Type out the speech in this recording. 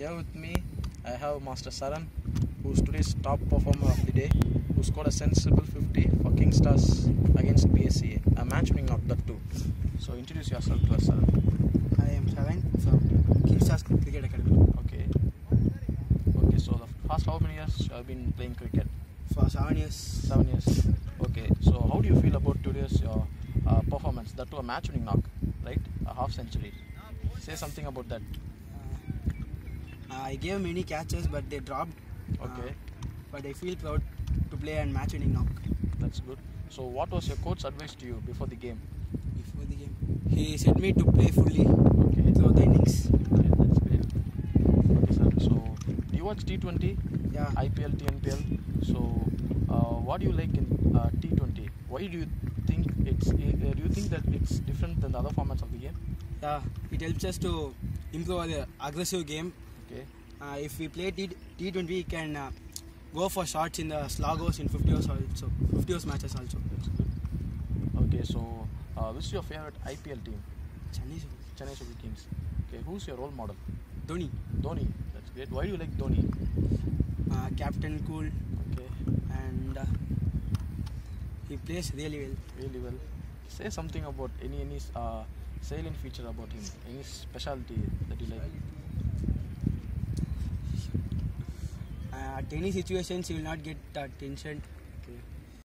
Here with me, I have Master Saran, who's today's top performer of the day, who scored a sensible 50 for King Stars against BSCA, a match winning knock that too. So introduce yourself to us, Saran. I am Saran from Kingstars Cricket Academy. Okay. Okay, so the past how many years you have been playing cricket? For seven years, Seven years. Okay, so how do you feel about today's your uh, performance? That to a match winning knock, right? A half century. Say something about that. I gave many catches but they dropped. Okay, Uh, but I feel proud to play and match winning knock that's good. So what was your coach's advice to you before the game? before the game. He said me to play fully Okay. throughout the innings. Okay, that's great. Okay, sir. So, do you watch T20, Yeah. IPL, TNPL? So, uh, what do you like in uh, T20? Why do you think it's? Uh, do you think that it's different than the other formats of the game? Yeah, it helps us to improve our aggressive game. Okay. Uh, if we play T- T20, we can uh, go for shots in the slog overs in 50 overs also, 50 overs matches also. Okay, so uh, which is your favorite IPL team? Chinese. Chennai Super Kings. Okay, who's your role model? Dhoni, Dhoni. That's great. Why do you like Dhoni? uh, captain cool, Okay, and uh, he plays really well. really well. Say something about any any uh, salient feature about him. Any specialty that you like? Uh, at any situations, he will not get tension.